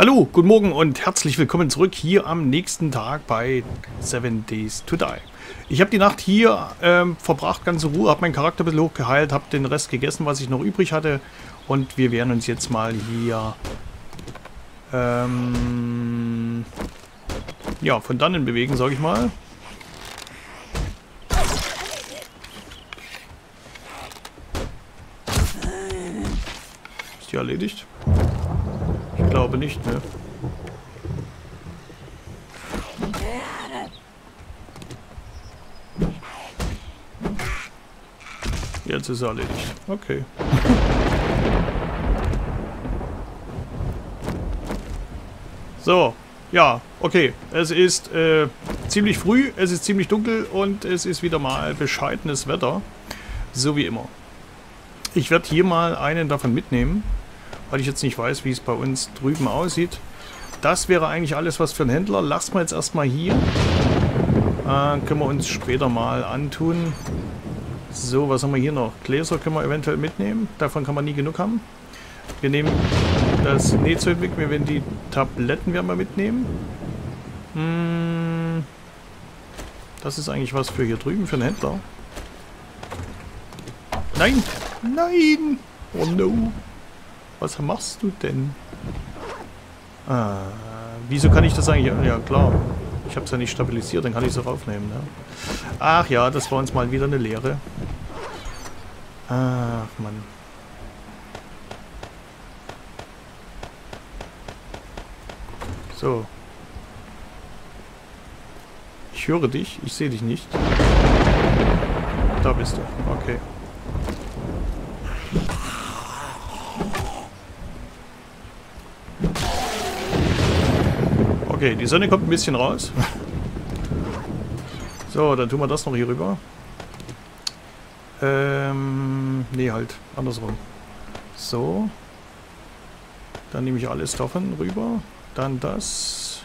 Hallo, guten Morgen und herzlich willkommen zurück hier am nächsten Tag bei Seven Days to Die. Ich habe die Nacht hier ähm, verbracht, ganz in Ruhe, habe meinen Charakter ein bisschen hochgeheilt, habe den Rest gegessen, was ich noch übrig hatte und wir werden uns jetzt mal hier ähm, ja, von dannen bewegen, sage ich mal. Ist die erledigt? Ich glaube nicht, ne? Jetzt ist er erledigt. Okay. so, ja, okay. Es ist äh, ziemlich früh, es ist ziemlich dunkel und es ist wieder mal bescheidenes Wetter. So wie immer. Ich werde hier mal einen davon mitnehmen weil ich jetzt nicht weiß, wie es bei uns drüben aussieht. Das wäre eigentlich alles was für einen Händler. Lassen wir jetzt erstmal hier. Äh, können wir uns später mal antun. So, was haben wir hier noch? Gläser können wir eventuell mitnehmen. Davon kann man nie genug haben. Wir nehmen das Nähzeug weg. Wir werden die Tabletten werden wir mitnehmen. Hm, das ist eigentlich was für hier drüben, für einen Händler. Nein! Nein! Oh no! Was machst du denn? Ah, wieso kann ich das eigentlich... Ja, klar. Ich habe es ja nicht stabilisiert, dann kann ich es auch aufnehmen. Ne? Ach ja, das war uns mal wieder eine Lehre. Ach, Mann. So. Ich höre dich, ich sehe dich nicht. Da bist du. Okay. Okay, die Sonne kommt ein bisschen raus. So, dann tun wir das noch hier rüber. Ähm, nee, halt, andersrum. So. Dann nehme ich alles davon rüber. Dann das.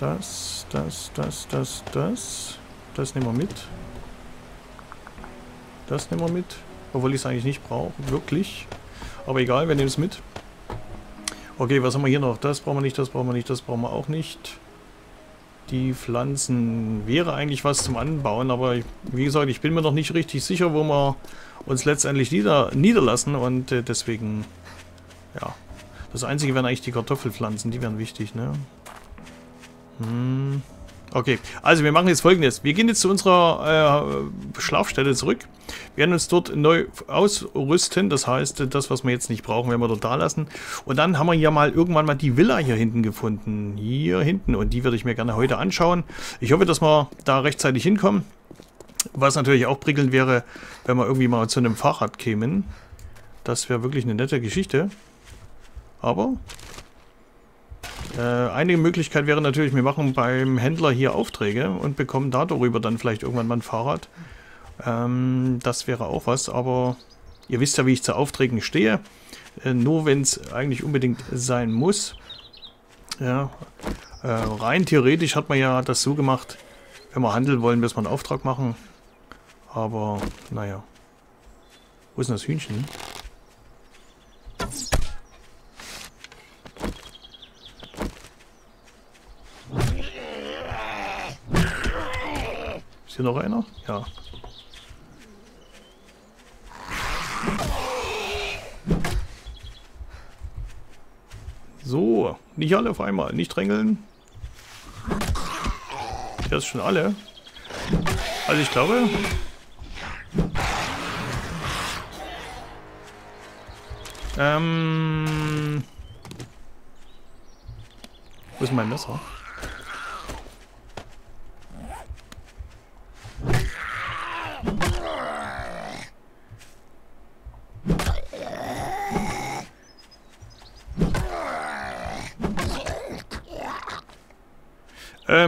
Das, das, das, das, das. Das nehmen wir mit. Das nehmen wir mit. Obwohl ich es eigentlich nicht brauche. Wirklich. Aber egal, wir nehmen es mit. Okay, was haben wir hier noch? Das brauchen wir nicht, das brauchen wir nicht, das brauchen wir auch nicht. Die Pflanzen wäre eigentlich was zum Anbauen, aber ich, wie gesagt, ich bin mir noch nicht richtig sicher, wo wir uns letztendlich nieder, niederlassen und äh, deswegen, ja. Das einzige wären eigentlich die Kartoffelpflanzen, die wären wichtig, ne? Hm. Okay, also wir machen jetzt folgendes. Wir gehen jetzt zu unserer äh, Schlafstelle zurück. Wir werden uns dort neu ausrüsten. Das heißt, das, was wir jetzt nicht brauchen, werden wir dort da lassen. Und dann haben wir ja mal irgendwann mal die Villa hier hinten gefunden. Hier hinten. Und die würde ich mir gerne heute anschauen. Ich hoffe, dass wir da rechtzeitig hinkommen. Was natürlich auch prickelnd wäre, wenn wir irgendwie mal zu einem Fahrrad kämen. Das wäre wirklich eine nette Geschichte. Aber äh, eine Möglichkeit wäre natürlich, wir machen beim Händler hier Aufträge und bekommen darüber dann vielleicht irgendwann mal ein Fahrrad. Ähm, das wäre auch was, aber ihr wisst ja, wie ich zu Aufträgen stehe. Äh, nur wenn es eigentlich unbedingt sein muss. Ja, äh, rein theoretisch hat man ja das so gemacht, wenn wir handeln wollen, müssen wir einen Auftrag machen. Aber, naja. Wo ist denn das Hühnchen? Hier noch einer? Ja. So, nicht alle auf einmal. Nicht drängeln. Das ist schon alle. Also ich glaube... Ähm... Wo ist mein Messer?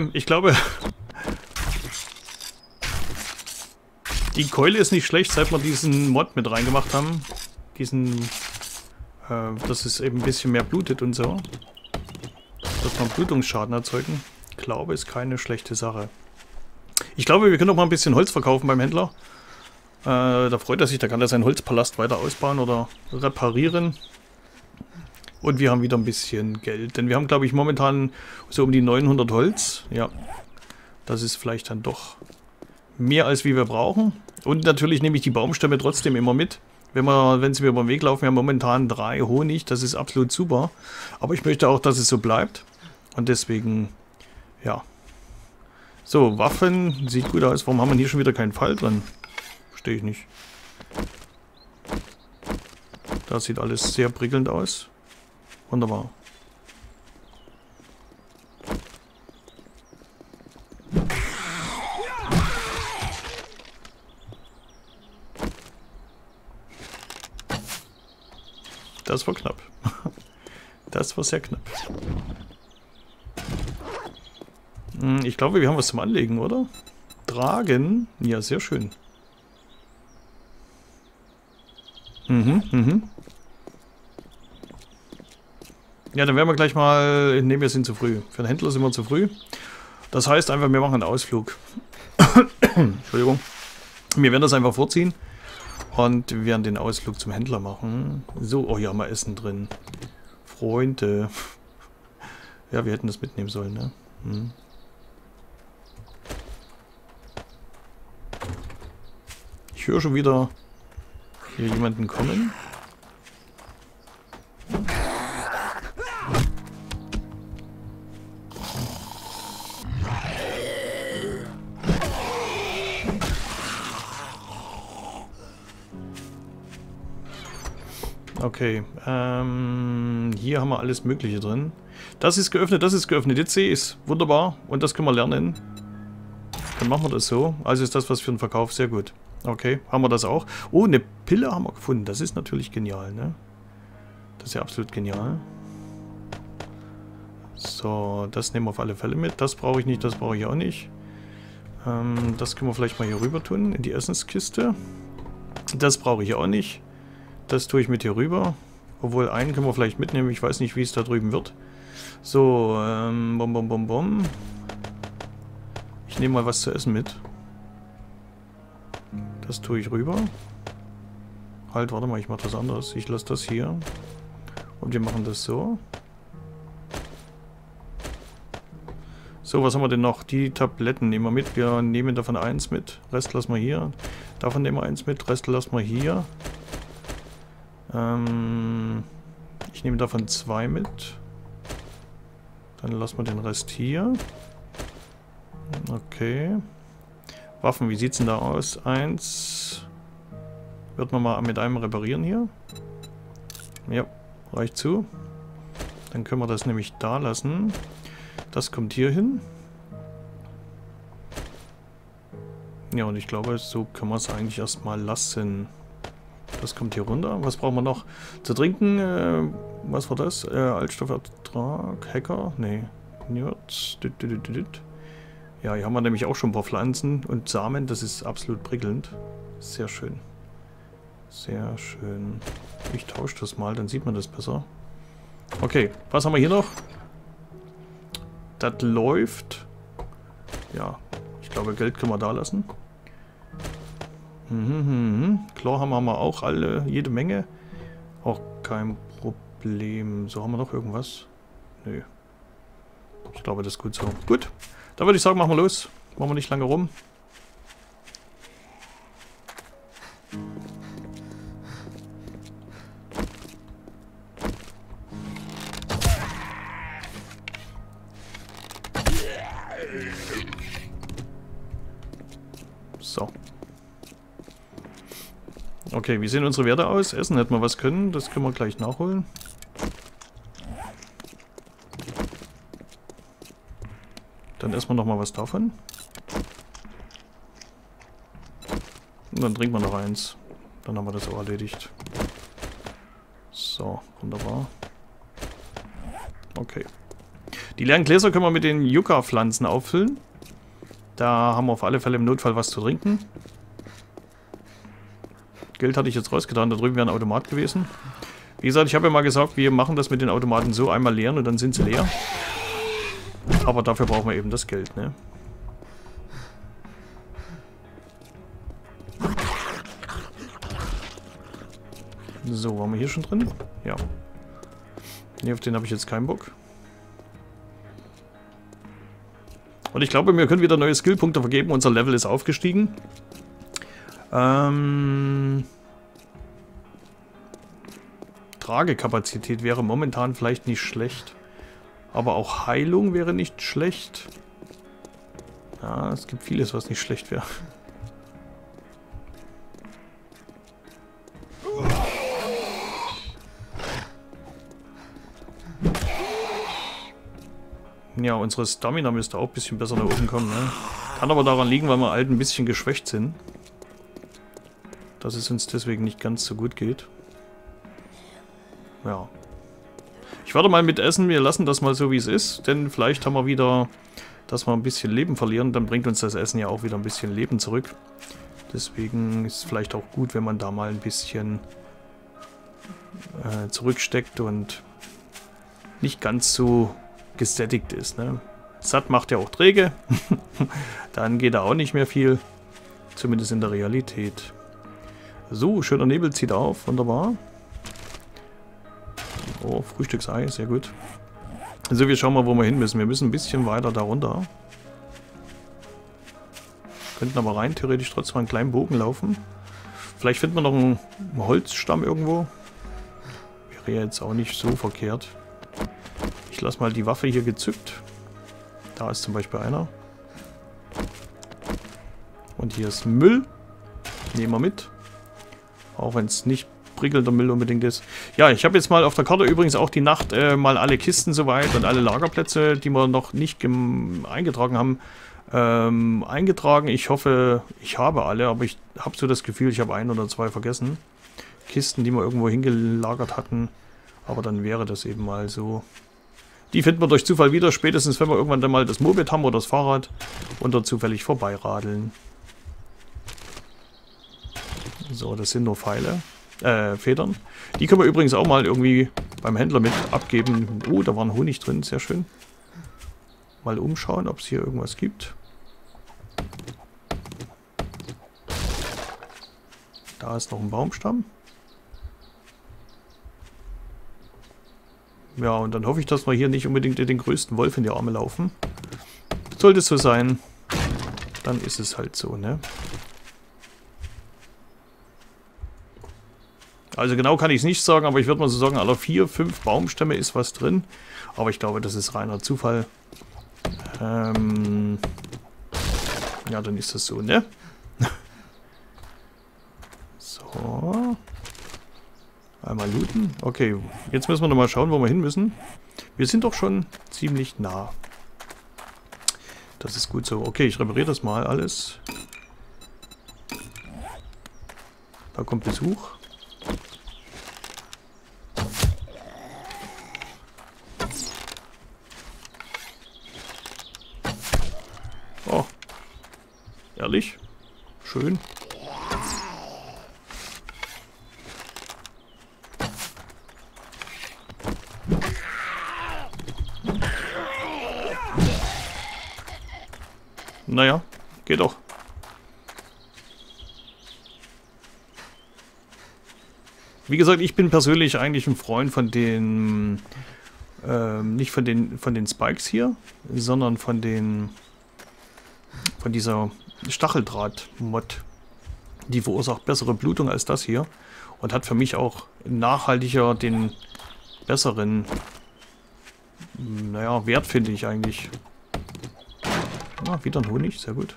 Ähm, ich glaube... Die Keule ist nicht schlecht, seit wir diesen Mod mit reingemacht haben. Diesen... Äh, dass es eben ein bisschen mehr blutet und so. Dass wir Blutungsschaden erzeugen. Ich glaube, ist keine schlechte Sache. Ich glaube, wir können auch mal ein bisschen Holz verkaufen beim Händler. Äh, da freut er sich, da kann er seinen Holzpalast weiter ausbauen oder reparieren. Und wir haben wieder ein bisschen Geld. Denn wir haben, glaube ich, momentan so um die 900 Holz. Ja, das ist vielleicht dann doch mehr, als wie wir brauchen. Und natürlich nehme ich die Baumstämme trotzdem immer mit. Wenn, wir, wenn sie mir über den Weg laufen, wir haben momentan drei Honig. Das ist absolut super. Aber ich möchte auch, dass es so bleibt. Und deswegen, ja. So, Waffen. Sieht gut aus. Warum haben wir hier schon wieder keinen Fall drin? Verstehe ich nicht. Das sieht alles sehr prickelnd aus. Wunderbar. Das war knapp. Das war sehr knapp. Hm, ich glaube, wir haben was zum Anlegen, oder? Tragen. Ja, sehr schön. Mhm, mhm. Ja, dann werden wir gleich mal... Ne, wir sind zu früh. Für den Händler sind wir zu früh. Das heißt einfach, wir machen einen Ausflug. Entschuldigung. Wir werden das einfach vorziehen. Und wir werden den Ausflug zum Händler machen. So, oh, hier haben wir Essen drin. Freunde. Ja, wir hätten das mitnehmen sollen, ne? Hm. Ich höre schon wieder hier jemanden kommen. Okay, ähm, hier haben wir alles mögliche drin. Das ist geöffnet, das ist geöffnet. Jetzt sehe ich es. Wunderbar. Und das können wir lernen. Dann machen wir das so. Also ist das was für den Verkauf. Sehr gut. Okay, haben wir das auch. Oh, eine Pille haben wir gefunden. Das ist natürlich genial, ne? Das ist ja absolut genial. So, das nehmen wir auf alle Fälle mit. Das brauche ich nicht, das brauche ich auch nicht. Ähm, das können wir vielleicht mal hier rüber tun, in die Essenskiste. Das brauche ich auch nicht. Das tue ich mit hier rüber. Obwohl, einen können wir vielleicht mitnehmen. Ich weiß nicht, wie es da drüben wird. So, ähm, bom, bom, bom, bom. Ich nehme mal was zu essen mit. Das tue ich rüber. Halt, warte mal, ich mache das anders. Ich lasse das hier. Und wir machen das so. So, was haben wir denn noch? Die Tabletten nehmen wir mit. Wir nehmen davon eins mit. Rest lassen wir hier. Davon nehmen wir eins mit. Rest lassen wir hier. Ähm, ich nehme davon zwei mit. Dann lassen wir den Rest hier. Okay. Waffen, wie sieht's denn da aus? Eins. Wird man mal mit einem reparieren hier. Ja, reicht zu. Dann können wir das nämlich da lassen. Das kommt hier hin. Ja, und ich glaube, so können wir es eigentlich erstmal lassen. Das kommt hier runter. Was brauchen wir noch? Zu trinken, äh, was war das? Äh, Altstoffertrag, Hacker? Nee. Ja, hier haben wir nämlich auch schon ein paar Pflanzen und Samen. Das ist absolut prickelnd. Sehr schön. Sehr schön. Ich tausche das mal, dann sieht man das besser. Okay, was haben wir hier noch? Das läuft. Ja, ich glaube, Geld können wir da lassen. Mhm, mhm. Klar haben wir auch alle, jede Menge. Auch kein Problem. So, haben wir noch irgendwas? Nö. Ich glaube, das ist gut so. Gut, dann würde ich sagen, machen wir los. Machen wir nicht lange rum. Okay, wie sehen unsere Werte aus? Essen hätten wir was können, das können wir gleich nachholen. Dann essen wir noch mal was davon. Und dann trinken wir noch eins. Dann haben wir das auch erledigt. So, wunderbar. Okay. Die leeren Gläser können wir mit den Yucca-Pflanzen auffüllen. Da haben wir auf alle Fälle im Notfall was zu trinken. Geld hatte ich jetzt rausgetan. Da drüben wäre ein Automat gewesen. Wie gesagt, ich habe ja mal gesagt, wir machen das mit den Automaten so, einmal leeren und dann sind sie leer. Aber dafür brauchen wir eben das Geld, ne? So, waren wir hier schon drin? Ja. Ne, auf den habe ich jetzt keinen Bock. Und ich glaube, wir können wieder neue Skillpunkte vergeben. Unser Level ist aufgestiegen. Ähm... Tragekapazität wäre momentan vielleicht nicht schlecht. Aber auch Heilung wäre nicht schlecht. Ja, es gibt vieles, was nicht schlecht wäre. Ja, unsere Stamina müsste auch ein bisschen besser nach oben kommen. Ne? Kann aber daran liegen, weil wir alt ein bisschen geschwächt sind. Dass es uns deswegen nicht ganz so gut geht. Ja. Ich warte mal mit Essen, wir lassen das mal so wie es ist, denn vielleicht haben wir wieder, dass wir ein bisschen Leben verlieren, dann bringt uns das Essen ja auch wieder ein bisschen Leben zurück. Deswegen ist es vielleicht auch gut, wenn man da mal ein bisschen äh, zurücksteckt und nicht ganz so gesättigt ist. Ne? Satt macht ja auch träge, dann geht da auch nicht mehr viel, zumindest in der Realität. So, schöner Nebel zieht auf, wunderbar. Oh, Frühstücksei, sehr gut. Also wir schauen mal, wo wir hin müssen. Wir müssen ein bisschen weiter darunter. Könnten aber rein theoretisch trotzdem einen kleinen Bogen laufen. Vielleicht finden wir noch einen Holzstamm irgendwo. Wäre jetzt auch nicht so verkehrt. Ich lasse mal die Waffe hier gezückt. Da ist zum Beispiel einer. Und hier ist Müll. Nehmen wir mit. Auch wenn es nicht prickelnder Müll unbedingt ist. Ja, ich habe jetzt mal auf der Karte übrigens auch die Nacht äh, mal alle Kisten soweit und alle Lagerplätze, die wir noch nicht eingetragen haben, ähm, eingetragen. Ich hoffe, ich habe alle, aber ich habe so das Gefühl, ich habe ein oder zwei vergessen. Kisten, die wir irgendwo hingelagert hatten. Aber dann wäre das eben mal so. Die finden wir durch Zufall wieder, spätestens wenn wir irgendwann dann mal das Moped haben oder das Fahrrad und dort zufällig vorbeiradeln. So, das sind nur Pfeile äh, Federn. Die können wir übrigens auch mal irgendwie beim Händler mit abgeben. Oh, da war ein Honig drin, sehr schön. Mal umschauen, ob es hier irgendwas gibt. Da ist noch ein Baumstamm. Ja, und dann hoffe ich, dass wir hier nicht unbedingt den größten Wolf in die Arme laufen. Sollte es so sein, dann ist es halt so, ne? Also genau kann ich es nicht sagen, aber ich würde mal so sagen, aller vier, fünf Baumstämme ist was drin. Aber ich glaube, das ist reiner Zufall. Ähm ja, dann ist das so, ne? so. Einmal looten. Okay, jetzt müssen wir nochmal schauen, wo wir hin müssen. Wir sind doch schon ziemlich nah. Das ist gut so. Okay, ich repariere das mal alles. Da kommt Besuch. Ehrlich? Schön. Naja, geht doch. Wie gesagt, ich bin persönlich eigentlich ein Freund von den, ähm, nicht von den, von den Spikes hier, sondern von den, von dieser Stacheldraht-Mod. Die verursacht bessere Blutung als das hier. Und hat für mich auch nachhaltiger den besseren, naja, Wert finde ich eigentlich. Na, wieder ein Honig, sehr gut.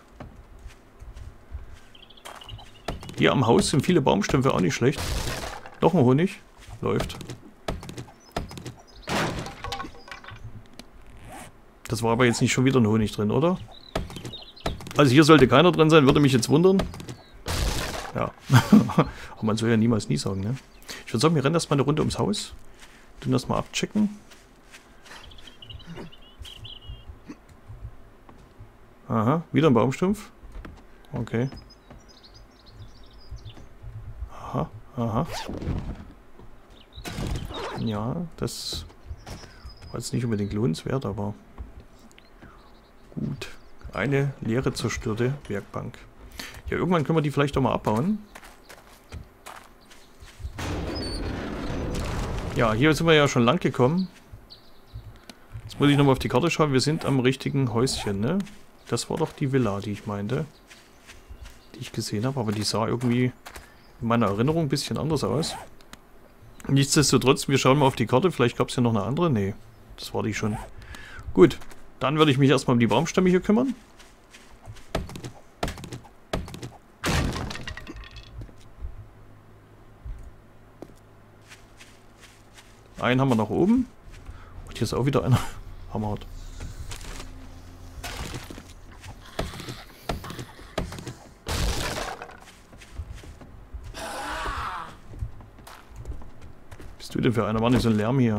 Hier am Haus sind viele Baumstämme auch nicht schlecht. Noch ein Honig. Läuft. Das war aber jetzt nicht schon wieder ein Honig drin, oder? Also hier sollte keiner drin sein, würde mich jetzt wundern. Ja. Aber man soll ja niemals nie sagen, ne? Ich würde sagen, wir rennen erstmal eine Runde ums Haus. Tun das mal abchecken. Aha, wieder ein Baumstumpf. Okay. Aha. Ja, das war jetzt nicht unbedingt lohnenswert, aber gut. Eine leere zerstörte Werkbank. Ja, irgendwann können wir die vielleicht auch mal abbauen. Ja, hier sind wir ja schon lang gekommen. Jetzt muss ich nochmal auf die Karte schauen. Wir sind am richtigen Häuschen, ne? Das war doch die Villa, die ich meinte. Die ich gesehen habe. Aber die sah irgendwie in meiner Erinnerung ein bisschen anders aus. Nichtsdestotrotz, wir schauen mal auf die Karte. Vielleicht gab es ja noch eine andere. Nee, das war die schon. Gut, dann würde ich mich erstmal um die Baumstämme hier kümmern. Einen haben wir nach oben. Und hier ist auch wieder einer. Hammerhart. Bist du denn für einer? War nicht so ein Lärm hier.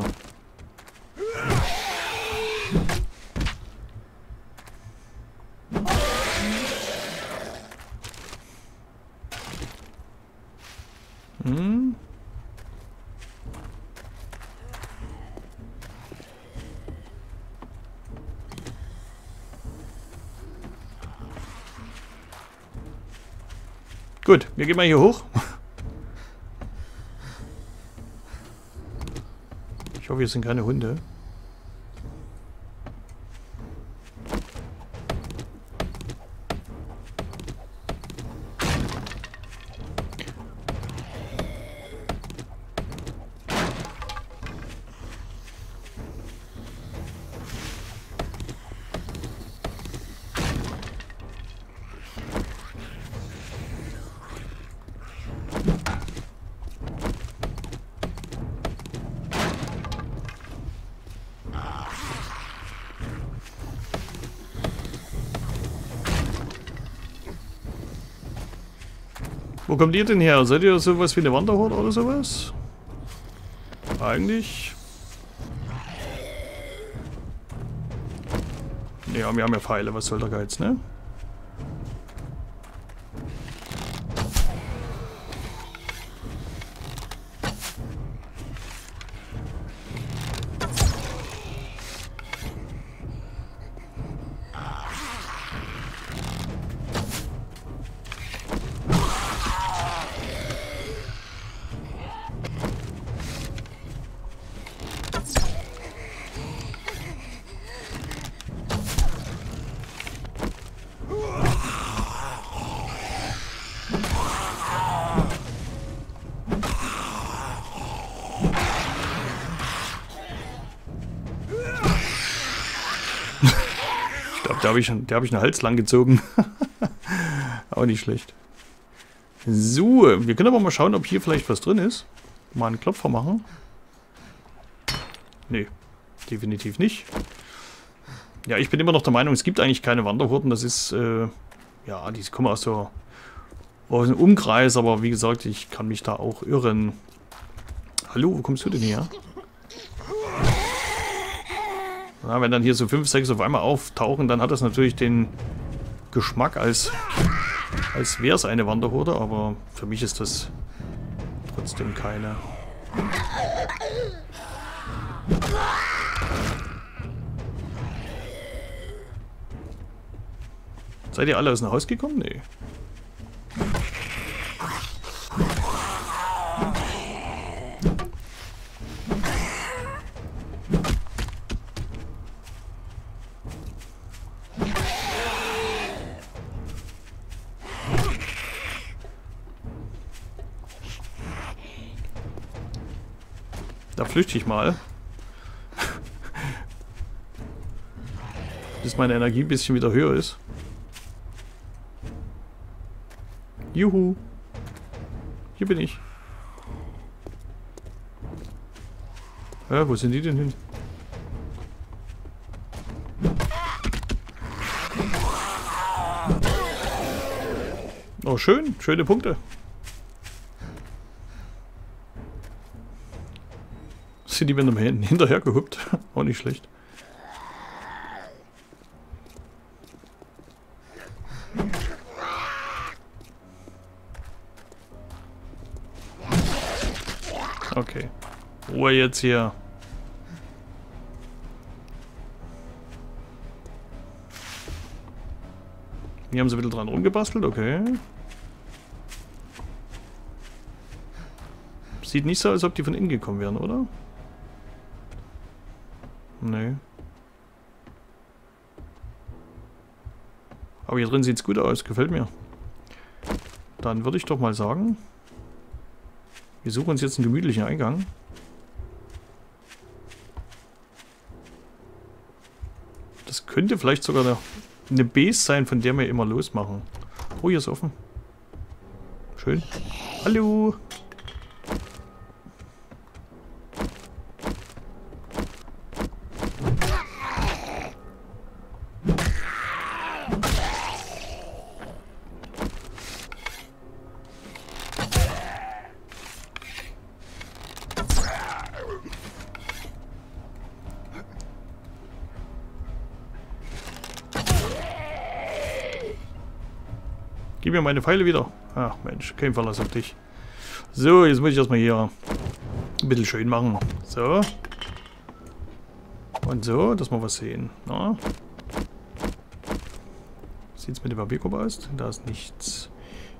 Gut, wir gehen mal hier hoch. hoffe, hier sind keine Hunde. Wo kommt ihr denn her? Seid ihr sowas wie eine Wanderhorde oder sowas? Eigentlich. Ja, wir haben ja Pfeile, was soll der Geiz, ne? Da habe ich, hab ich einen Hals lang gezogen. Auch nicht schlecht. So, wir können aber mal schauen, ob hier vielleicht was drin ist. Mal einen Klopfer machen. Nee, definitiv nicht. Ja, ich bin immer noch der Meinung, es gibt eigentlich keine Wanderhurten. Das ist, äh, ja, die kommen aus, so, aus dem Umkreis, aber wie gesagt, ich kann mich da auch irren. Hallo, wo kommst du denn her? Ja, wenn dann hier so 5, 6 auf einmal auftauchen, dann hat das natürlich den Geschmack, als, als wäre es eine Wanderhorde, aber für mich ist das trotzdem keine. Seid ihr alle aus dem Haus gekommen? Nee. Flüchte ich mal. Bis meine Energie ein bisschen wieder höher ist. Juhu. Hier bin ich. Ja, wo sind die denn hin? Oh, schön. Schöne Punkte. Sind die mit Händen hinterher gehuppt? Auch nicht schlecht. Okay. Ruhe jetzt hier. Hier haben sie ein bisschen dran rumgebastelt, okay. Sieht nicht so, als ob die von innen gekommen wären, oder? Nee. Aber hier drin sieht es gut aus, gefällt mir. Dann würde ich doch mal sagen, wir suchen uns jetzt einen gemütlichen Eingang. Das könnte vielleicht sogar eine, eine Base sein, von der wir immer losmachen. Oh, hier ist offen. Schön. Hallo. Meine Pfeile wieder. Ach Mensch, kein Verlass auf dich. So, jetzt muss ich erstmal hier ein bisschen schön machen. So. Und so, dass wir was sehen. Sieht es mit dem Papierkorb aus? Da ist nichts.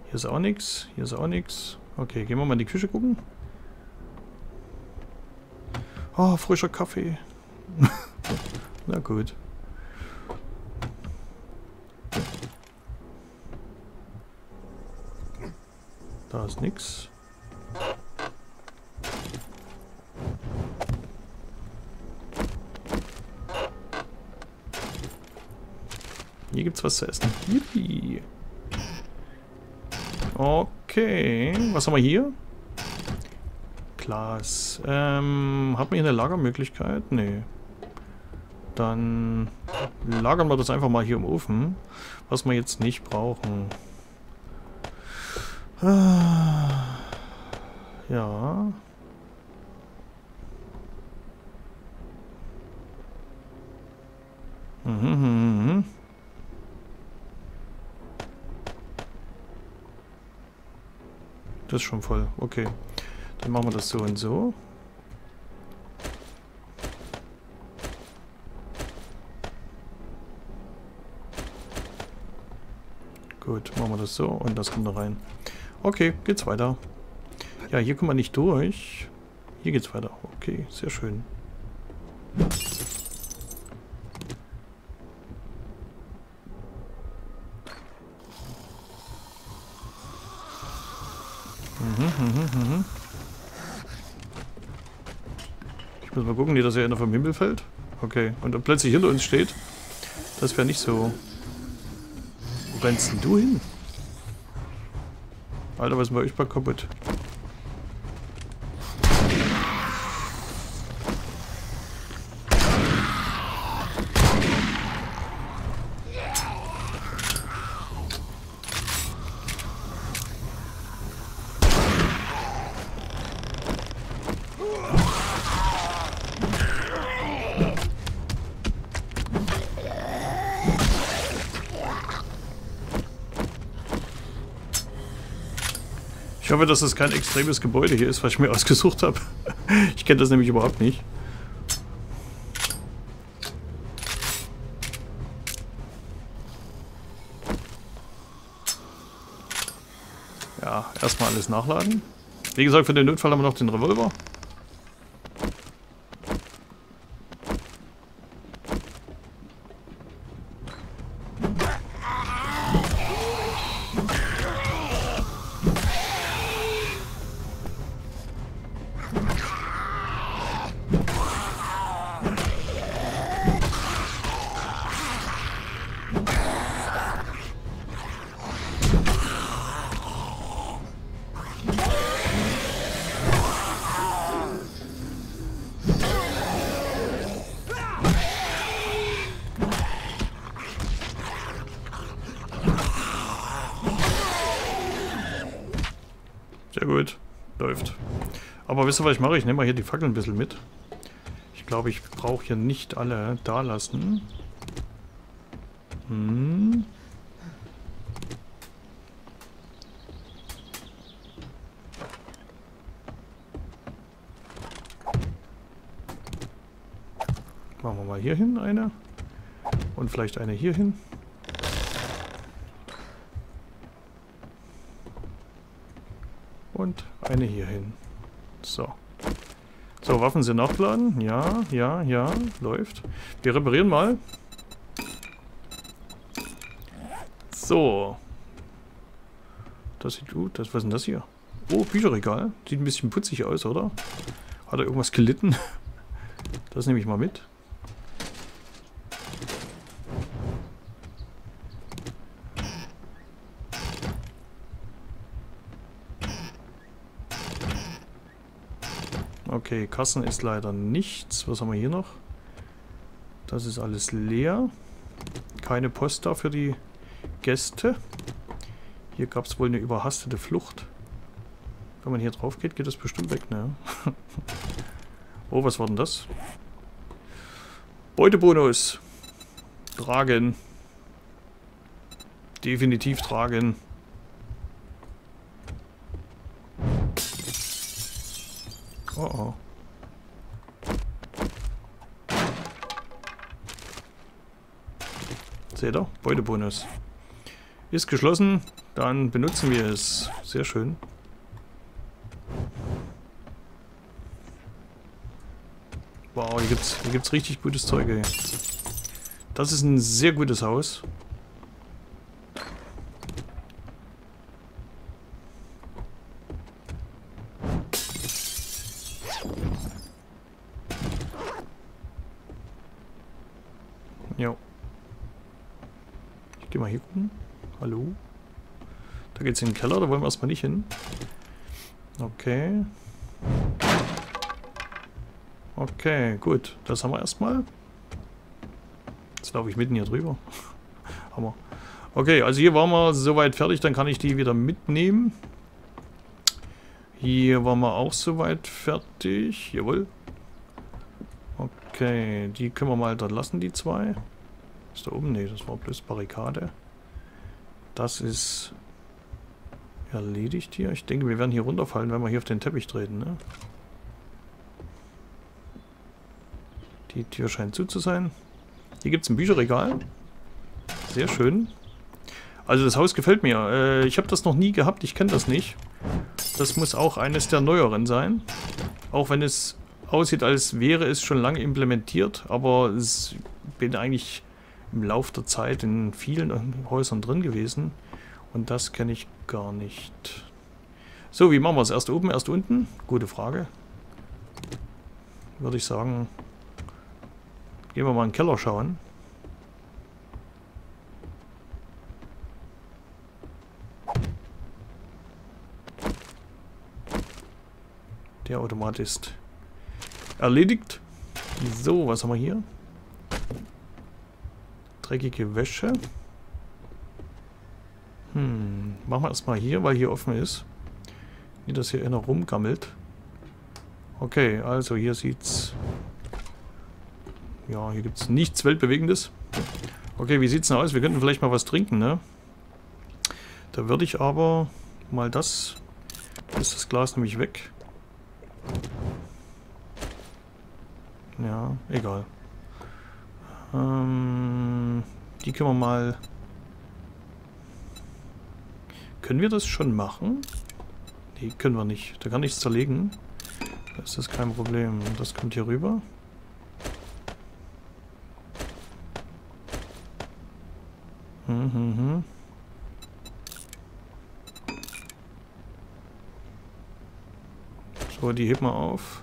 Hier ist auch nichts. Hier ist auch nichts. Okay, gehen wir mal in die Küche gucken. Oh, frischer Kaffee. Na gut. Da ist nichts. Hier gibt's was zu essen. Yippie. Okay, was haben wir hier? Glas. Ähm, hat man hier eine Lagermöglichkeit? Nee. Dann lagern wir das einfach mal hier im Ofen, was wir jetzt nicht brauchen. Ah, ja. Mhm, mhm, mhm. Das ist schon voll. Okay. Dann machen wir das so und so. Gut, machen wir das so und das kommt da rein. Okay, geht's weiter. Ja, hier kommen wir nicht durch. Hier geht's weiter. Okay, sehr schön. Ich muss mal gucken, nicht, dass er einer vom Himmel fällt. Okay, und dann plötzlich hinter uns steht. Das wäre nicht so. Wo rennst denn du hin? Alter, was ist bei euch bei kaputt? Hoffe, dass das kein extremes Gebäude hier ist, was ich mir ausgesucht habe. Ich kenne das nämlich überhaupt nicht. Ja, erstmal alles nachladen. Wie gesagt, für den Notfall haben wir noch den Revolver. Gut. Läuft. Aber wisst ihr, was ich mache? Ich nehme mal hier die Fackel ein bisschen mit. Ich glaube, ich brauche hier nicht alle da lassen. Hm. Machen wir mal hier hin eine. Und vielleicht eine hier hin. Und eine hier hin. So. So, Waffen sind nachgeladen. Ja, ja, ja. Läuft. Wir reparieren mal. So. Das sieht gut. Das, was ist denn das hier? Oh, Bücherregal. Sieht ein bisschen putzig aus, oder? Hat er irgendwas gelitten? Das nehme ich mal mit. Okay, Kassen ist leider nichts. Was haben wir hier noch? Das ist alles leer. Keine Post da für die Gäste. Hier gab es wohl eine überhastete Flucht. Wenn man hier drauf geht, geht das bestimmt weg, ne? oh, was war denn das? Beutebonus. Tragen. Definitiv tragen. Oh oh. Seht ihr? Beutebonus. Ist geschlossen, dann benutzen wir es. Sehr schön. Wow, hier gibt's, hier richtig gutes Zeug, ey. Das ist ein sehr gutes Haus. Jo. Ich geh mal hier gucken. Hallo? Geht's in den Keller, da wollen wir erstmal nicht hin. Okay. Okay, gut. Das haben wir erstmal. Jetzt laufe ich mitten hier drüber. Hammer. Okay, also hier waren wir soweit fertig. Dann kann ich die wieder mitnehmen. Hier waren wir auch soweit fertig. Jawohl. Okay, die können wir mal da lassen, die zwei. Ist da oben? Ne, das war bloß Barrikade. Das ist erledigt hier. Ich denke, wir werden hier runterfallen, wenn wir hier auf den Teppich treten, ne? Die Tür scheint zu zu sein. Hier gibt es ein Bücherregal. Sehr schön. Also das Haus gefällt mir. Äh, ich habe das noch nie gehabt, ich kenne das nicht. Das muss auch eines der neueren sein. Auch wenn es aussieht, als wäre es schon lange implementiert. Aber ich bin eigentlich im Laufe der Zeit in vielen Häusern drin gewesen. Und das kenne ich gar nicht. So, wie machen wir es? Erst oben, erst unten? Gute Frage. Würde ich sagen, Gehen wir mal in den Keller schauen. Der Automat ist erledigt. So, was haben wir hier? Dreckige Wäsche. Hm, machen wir erstmal hier, weil hier offen ist. Nicht, dass hier einer rumgammelt. Okay, also hier sieht's ja, hier gibt es nichts Weltbewegendes. Okay, wie sieht es denn aus? Wir könnten vielleicht mal was trinken, ne? Da würde ich aber mal das... Da ist das Glas nämlich weg. Ja, egal. Ähm, die können wir mal... Können wir das schon machen? Nee, können wir nicht. Da kann ich es zerlegen. Da ist das kein Problem. Das kommt hier rüber. Mhm. So, die heben wir auf.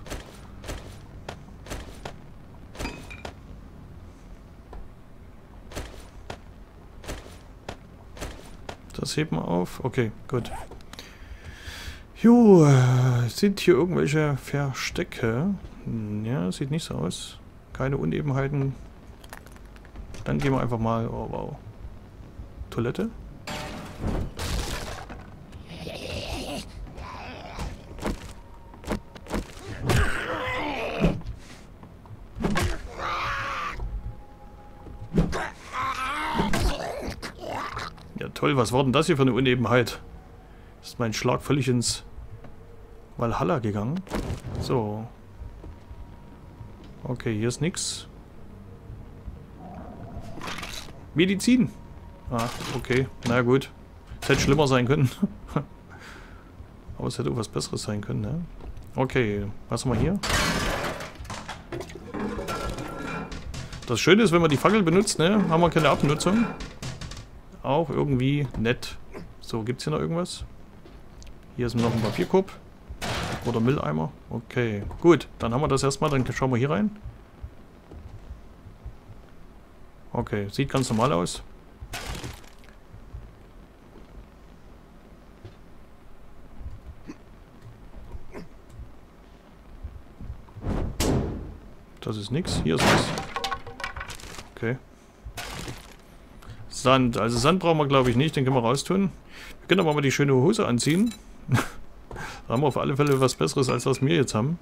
Das wir auf. Okay, gut. Jo, sind hier irgendwelche Verstecke? Ja, sieht nicht so aus. Keine Unebenheiten. Dann gehen wir einfach mal... Oh, wow. Toilette? Jawohl, was war denn das hier für eine Unebenheit? Ist mein Schlag völlig ins Valhalla gegangen? So. Okay, hier ist nichts. Medizin. Ah, okay. Na gut. Es hätte schlimmer sein können. Aber es hätte auch was Besseres sein können, ne? Okay, was haben wir hier? Das Schöne ist, wenn man die Fackel benutzt, ne, haben wir keine Abnutzung. Auch irgendwie nett. So, gibt es hier noch irgendwas? Hier ist noch ein Papierkorb. Oder Mülleimer. Okay, gut. Dann haben wir das erstmal. Dann schauen wir hier rein. Okay, sieht ganz normal aus. Das ist nichts. Hier ist was. Okay. Sand. Also Sand brauchen wir glaube ich nicht. Den können wir raustun. Wir können aber mal die schöne Hose anziehen. da haben wir auf alle Fälle was Besseres, als was wir jetzt haben.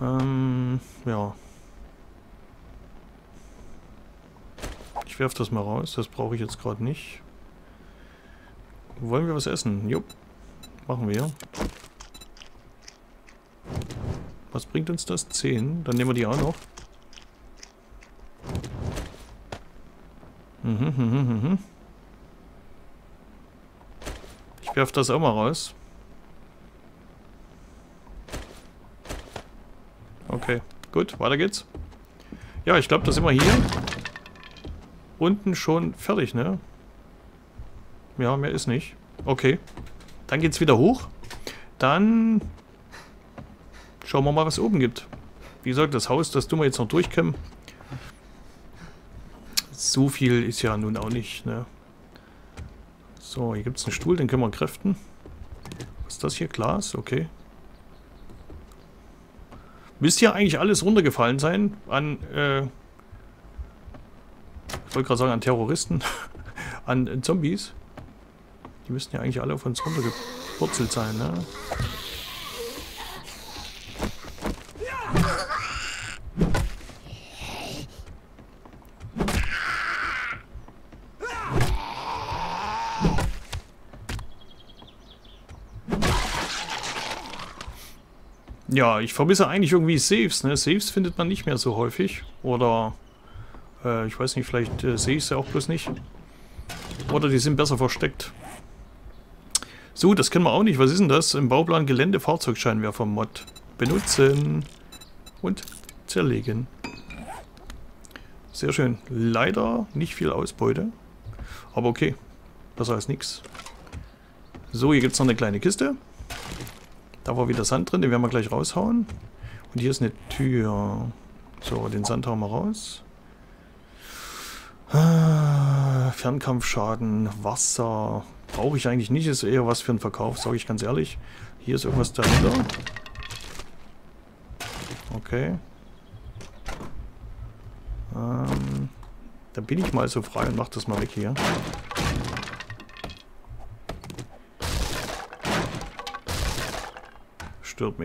Ähm, ja. Ich werfe das mal raus. Das brauche ich jetzt gerade nicht. Wollen wir was essen? Jupp. Machen wir. Was bringt uns das? 10. Dann nehmen wir die auch noch. Ich werfe das auch mal raus. Okay, gut, weiter geht's. Ja, ich glaube, da sind wir hier. Unten schon fertig, ne? Ja, mehr ist nicht. Okay. Dann geht's wieder hoch. Dann Schauen wir mal, was oben gibt. Wie gesagt, das Haus, das tun wir jetzt noch durchkämmen. So viel ist ja nun auch nicht, ne? So, hier gibt es einen Stuhl, den können wir kräften. Was ist das hier? Glas? Okay. Müsste ja eigentlich alles runtergefallen sein an, äh, ich wollte gerade sagen an Terroristen, an äh, Zombies. Die müssten ja eigentlich alle auf uns runtergepurzelt sein, ne? Ja, ich vermisse eigentlich irgendwie Saves. Ne? Saves findet man nicht mehr so häufig. Oder, äh, ich weiß nicht, vielleicht äh, sehe ich sie auch bloß nicht. Oder die sind besser versteckt. So, das kennen wir auch nicht. Was ist denn das? Im Bauplan Gelände Fahrzeugscheinwerfer Mod. Benutzen. Und zerlegen. Sehr schön. Leider nicht viel Ausbeute. Aber okay. Besser als nichts. So, hier gibt es noch eine kleine Kiste. Da war wieder Sand drin, den werden wir gleich raushauen. Und hier ist eine Tür. So, den Sand hauen wir raus. Ah, Fernkampfschaden, Wasser. Brauche ich eigentlich nicht, ist eher was für einen Verkauf, sage ich ganz ehrlich. Hier ist irgendwas dahinter. Okay. Ähm, dann bin ich mal so frei und mache das mal weg hier. Stört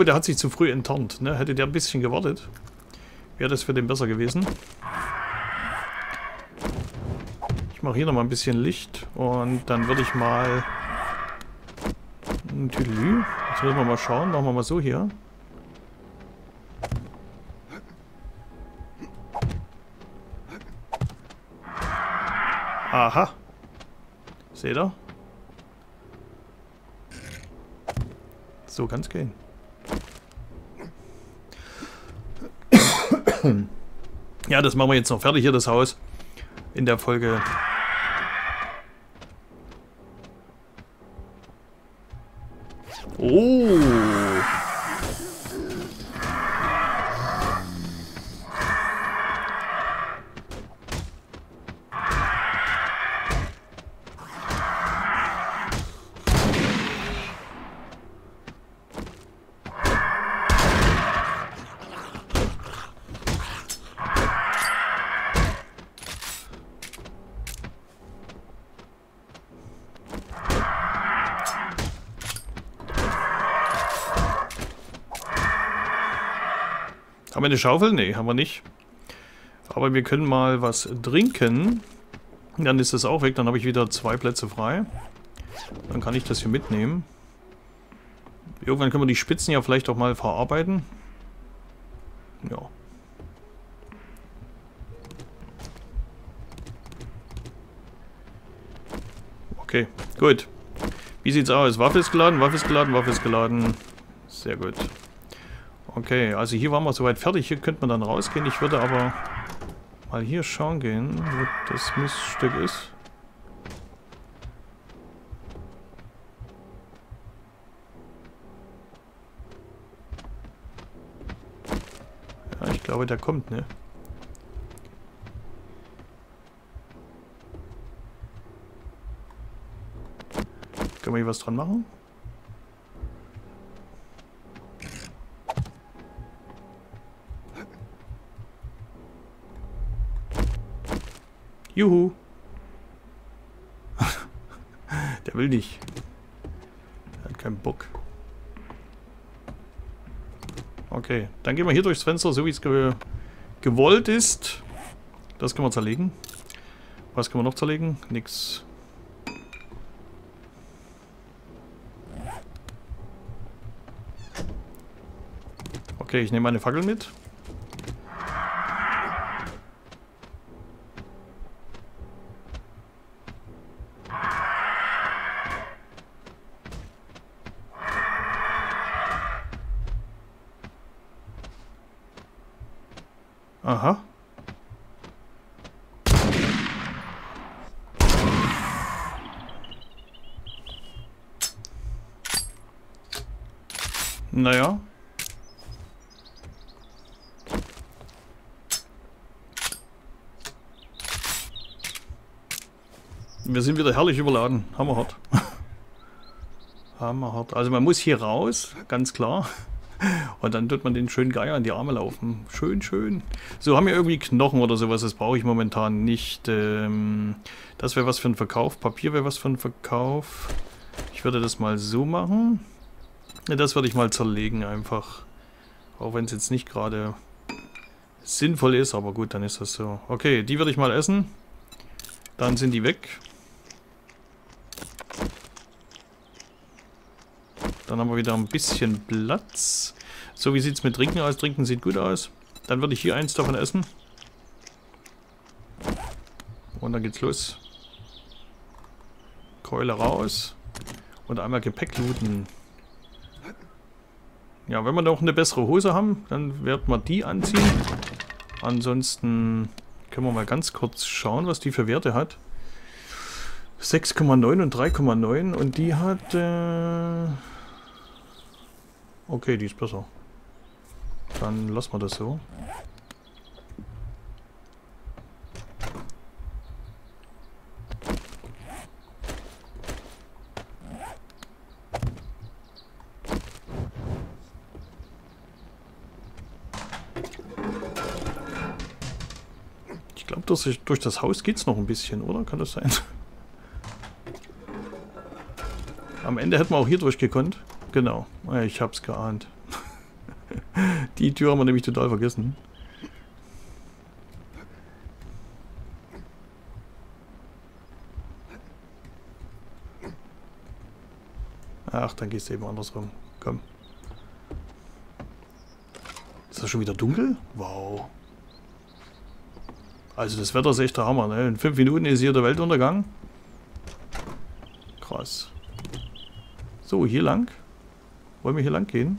glaube, der hat sich zu früh enttarnt. Ne? Hätte der ein bisschen gewartet, wäre das für den besser gewesen. Ich mache hier noch mal ein bisschen Licht und dann würde ich mal Tüdelü. Jetzt müssen wir mal schauen. Machen wir mal so hier. Aha. Seht ihr? So kann es gehen. Ja, das machen wir jetzt noch fertig hier, das Haus. In der Folge. Schaufel? Nee, haben wir nicht. Aber wir können mal was trinken. Dann ist das auch weg. Dann habe ich wieder zwei Plätze frei. Dann kann ich das hier mitnehmen. Irgendwann können wir die Spitzen ja vielleicht auch mal verarbeiten. Ja. Okay, gut. Wie sieht's aus? Waffe ist geladen, Waffe ist geladen, Waffe ist geladen. Sehr gut. Okay, also hier waren wir soweit fertig. Hier könnte man dann rausgehen. Ich würde aber mal hier schauen gehen, wo das Miststück ist. Ja, ich glaube, der kommt, ne? Können wir hier was dran machen? Juhu. Der will nicht. Er hat keinen Bock. Okay, dann gehen wir hier durchs Fenster, so wie es ge gewollt ist. Das können wir zerlegen. Was können wir noch zerlegen? Nix. Okay, ich nehme meine Fackel mit. Aha. Naja. Wir sind wieder herrlich überladen. Hammerhart. Hammerhart. Also man muss hier raus, ganz klar. Und dann tut man den schönen Geier in die Arme laufen. Schön, schön. So, haben wir irgendwie Knochen oder sowas. Das brauche ich momentan nicht. Ähm, das wäre was für einen Verkauf. Papier wäre was für einen Verkauf. Ich würde das mal so machen. Das würde ich mal zerlegen einfach. Auch wenn es jetzt nicht gerade sinnvoll ist. Aber gut, dann ist das so. Okay, die würde ich mal essen. Dann sind die weg. Dann haben wir wieder ein bisschen Platz. So, wie sieht es mit Trinken aus? Trinken sieht gut aus. Dann würde ich hier eins davon essen. Und dann geht's los. Keule raus. Und einmal Gepäck looten. Ja, wenn wir noch eine bessere Hose haben, dann werden wir die anziehen. Ansonsten können wir mal ganz kurz schauen, was die für Werte hat. 6,9 und 3,9 und die hat... Äh Okay, die ist besser. Dann lassen wir das so. Ich glaube, durch das Haus geht es noch ein bisschen, oder? Kann das sein? Am Ende hätten wir auch hier durchgekonnt. Genau, ich hab's geahnt. Die Tür haben wir nämlich total vergessen. Ach, dann gehst du eben andersrum. Komm. Ist das schon wieder dunkel? Wow. Also das Wetter ist echt der Hammer, ne? In fünf Minuten ist hier der Weltuntergang. Krass. So, hier lang. Wollen wir hier lang gehen?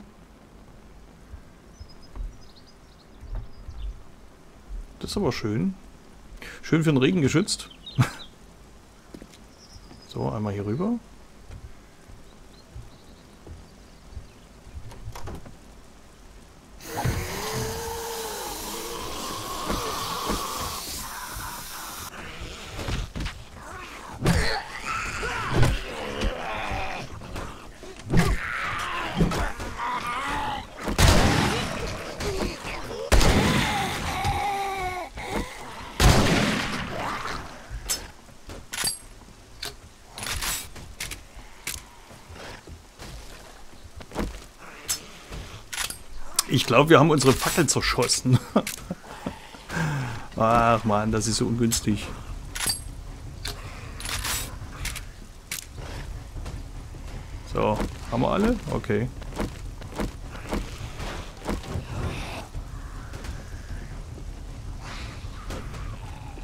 Das ist aber schön. Schön für den Regen geschützt. so, einmal hier rüber. Ich glaube, wir haben unsere Fackel zerschossen. Ach man, das ist so ungünstig. So, haben wir alle? Okay.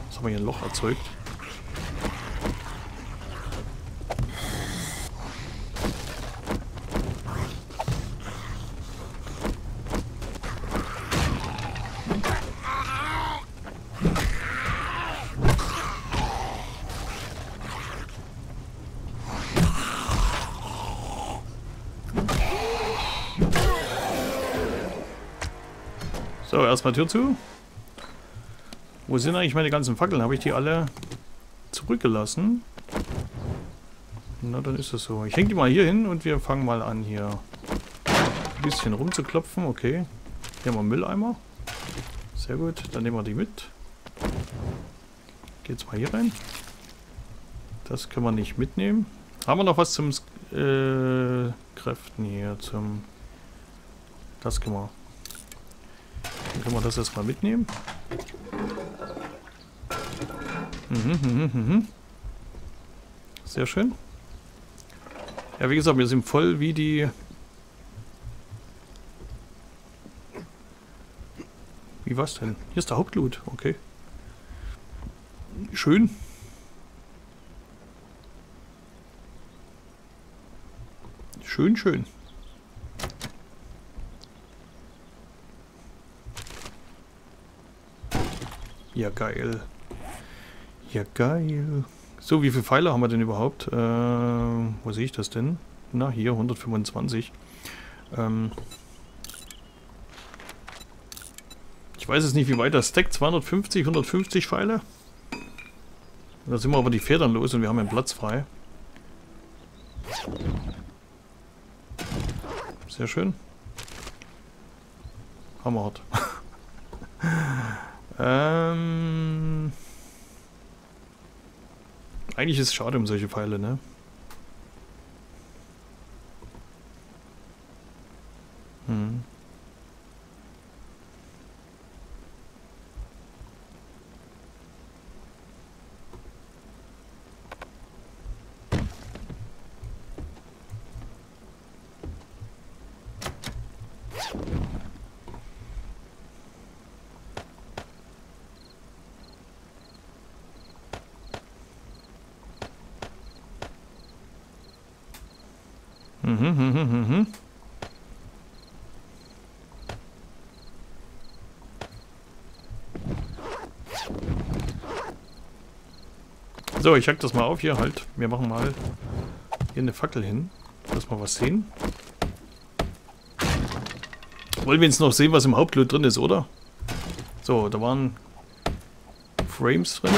Jetzt haben wir hier ein Loch erzeugt. Erstmal Tür zu. Wo sind eigentlich meine ganzen Fackeln? Habe ich die alle zurückgelassen? Na, dann ist das so. Ich hänge die mal hier hin und wir fangen mal an, hier ein bisschen rumzuklopfen. Okay. Hier haben wir Mülleimer. Sehr gut. Dann nehmen wir die mit. Geht's mal hier rein. Das können wir nicht mitnehmen. Haben wir noch was zum äh, Kräften hier? Zum... Das können wir können wir das erstmal mitnehmen. Mhm, mhm, mhm. Sehr schön. Ja, wie gesagt, wir sind voll wie die... Wie was denn? Hier ist der Hauptloot, okay. Schön. Schön, schön. Ja, geil. Ja, geil. So, wie viele Pfeile haben wir denn überhaupt? Äh, wo sehe ich das denn? Na, hier, 125. Ähm ich weiß jetzt nicht, wie weit das stackt. 250, 150 Pfeile? Da sind wir aber die Federn los und wir haben einen Platz frei. Sehr schön. Hammerhart. Ähm Eigentlich ist es schade um solche Pfeile, ne? Mhm, mhm, mhm. So, ich hack das mal auf hier halt. Wir machen mal hier eine Fackel hin, dass wir was sehen. Wollen wir jetzt noch sehen, was im Hauptloot drin ist, oder? So, da waren Frames drin.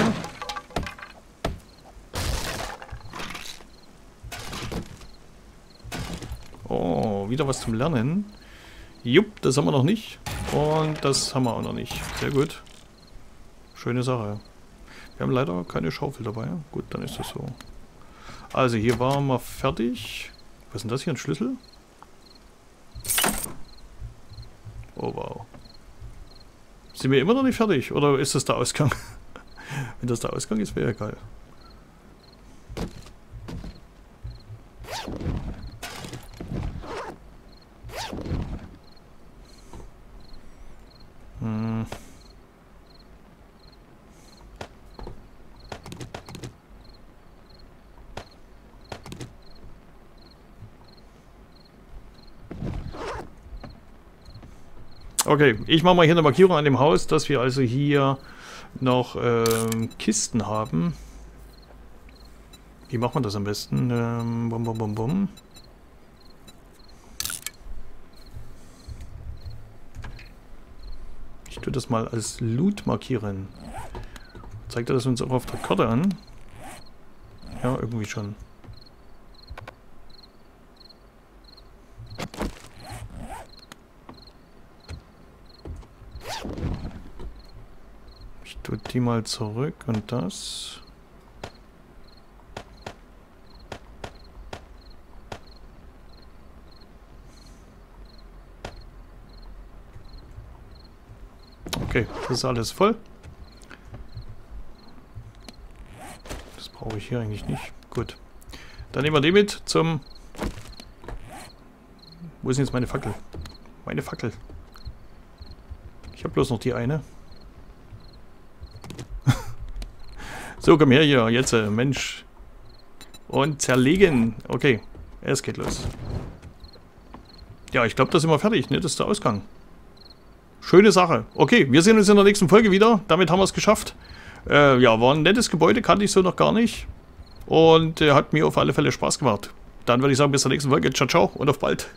Wieder was zum Lernen. Jupp, das haben wir noch nicht. Und das haben wir auch noch nicht. Sehr gut. Schöne Sache. Wir haben leider keine Schaufel dabei. Gut, dann ist das so. Also, hier waren wir fertig. Was ist denn das hier? Ein Schlüssel? Oh, wow. Sind wir immer noch nicht fertig? Oder ist das der Ausgang? Wenn das der Ausgang ist, wäre ja geil. Okay, ich mache mal hier eine Markierung an dem Haus, dass wir also hier noch ähm, Kisten haben. Wie macht man das am besten? Ähm, bum, bum, bum, bum. Ich tue das mal als Loot markieren. Zeigt er das uns auch auf der Karte an? Ja, irgendwie schon. Tue die mal zurück und das. Okay, das ist alles voll. Das brauche ich hier eigentlich nicht. Gut. Dann nehmen wir die mit zum... Wo ist denn jetzt meine Fackel? Meine Fackel. Ich habe bloß noch die eine. So, komm her hier. Jetzt, äh, Mensch. Und zerlegen. Okay, es geht los. Ja, ich glaube, da sind wir fertig. Ne? Das ist der Ausgang. Schöne Sache. Okay, wir sehen uns in der nächsten Folge wieder. Damit haben wir es geschafft. Äh, ja, war ein nettes Gebäude, kannte ich so noch gar nicht. Und äh, hat mir auf alle Fälle Spaß gemacht. Dann würde ich sagen, bis zur nächsten Folge. Ciao, ciao und auf bald.